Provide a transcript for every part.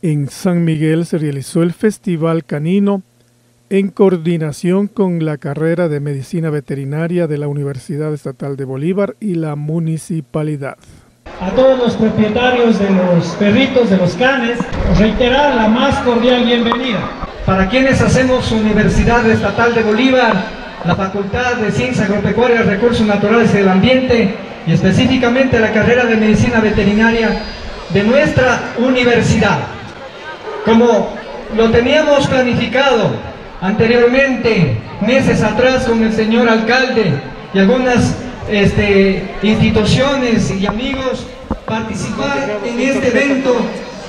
En San Miguel se realizó el Festival Canino en coordinación con la carrera de Medicina Veterinaria de la Universidad Estatal de Bolívar y la Municipalidad. A todos los propietarios de los perritos, de los canes, reiterar la más cordial bienvenida. Para quienes hacemos Universidad Estatal de Bolívar, la Facultad de Ciencias Agropecuarias, Recursos Naturales y del Ambiente, y específicamente la carrera de Medicina Veterinaria de nuestra universidad. Como lo teníamos planificado anteriormente, meses atrás con el señor alcalde y algunas este, instituciones y amigos, participar en este evento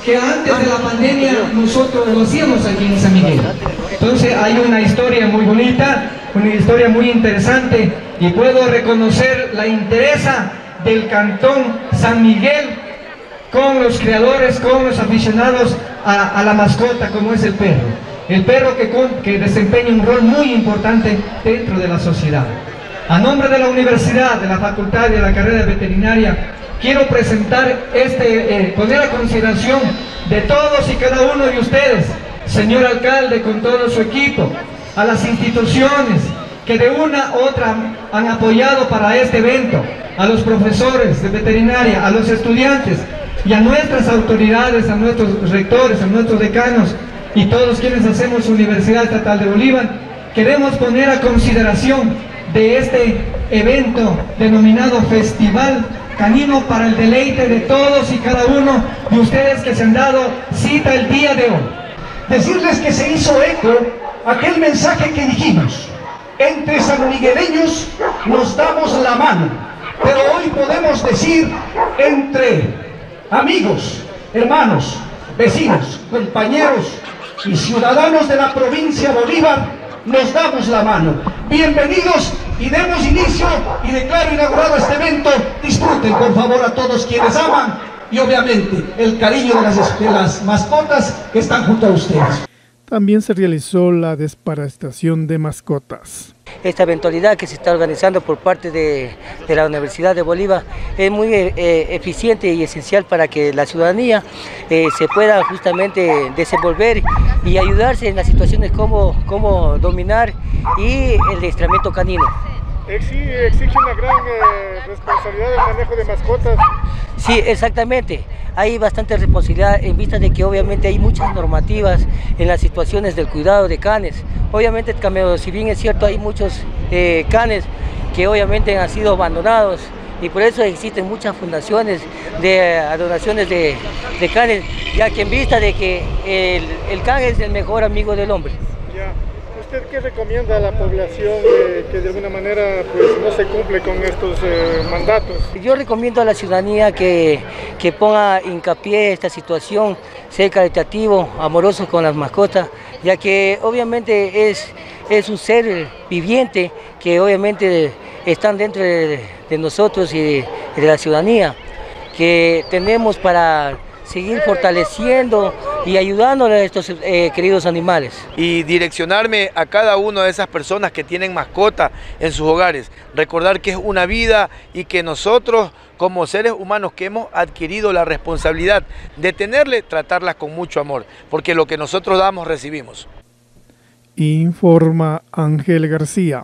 que antes de la pandemia nosotros lo hacíamos aquí en San Miguel. Entonces hay una historia muy bonita, una historia muy interesante y puedo reconocer la interesa del cantón San Miguel con los creadores, con los aficionados a, la mascota como es el perro. El perro que, desempeña un rol muy importante dentro de la sociedad. A nombre de la universidad, de la facultad y de la carrera veterinaria, quiero presentar este, eh, poner a consideración de todos y cada uno de ustedes, señor alcalde, con todo su equipo, a las instituciones que de una u otra han apoyado para este evento, a los profesores de veterinaria, a los estudiantes, y a nuestras autoridades, a nuestros rectores, a nuestros decanos y todos quienes hacemos Universidad Estatal de Bolívar, queremos poner a consideración de este evento denominado Festival Canino para el deleite de todos y cada uno de ustedes que se han dado cita el día de hoy. Decirles que se hizo eco aquel mensaje que dijimos, entre sanmigueleños nos damos la mano, pero hoy podemos decir entre amigos, hermanos, vecinos, compañeros y ciudadanos de la provincia Bolívar, nos damos la mano. Bienvenidos y demos inicio y declaro inaugurado este evento. Disfruten por favor a todos quienes aman y obviamente el cariño de las, de las mascotas que están junto a ustedes. También se realizó la desparasitación de mascotas. Esta eventualidad que se está organizando por parte de, la Universidad de Bolívar es muy eh, eficiente y esencial para que la ciudadanía eh, se pueda justamente desenvolver y ayudarse en las situaciones como, como dominar y el estramiento canino. Exige una gran eh, responsabilidad del manejo de mascotas. Sí, exactamente. Hay bastante responsabilidad en vista de que obviamente hay muchas normativas en las situaciones del cuidado de canes. Obviamente, si bien es cierto, hay muchos eh, canes que obviamente han sido abandonados y por eso existen muchas fundaciones de donaciones de, canes, ya que en vista de que el, el can es el mejor amigo del hombre. ¿Usted qué recomienda a la población que de alguna manera pues, no se cumple con estos eh, mandatos? Yo recomiendo a la ciudadanía que, que ponga hincapié esta situación, ser caritativo, amoroso con las mascotas, ya que obviamente es, es un ser viviente que obviamente están dentro de, nosotros y de la ciudadanía, que tenemos para seguir fortaleciendo y ayudándole a estos eh, queridos animales. Y direccionarme a cada una de esas personas que tienen mascota en sus hogares. Recordar que es una vida y que nosotros como seres humanos que hemos adquirido la responsabilidad de tenerle, tratarlas con mucho amor, porque lo que nosotros damos recibimos. Informa Ángel García.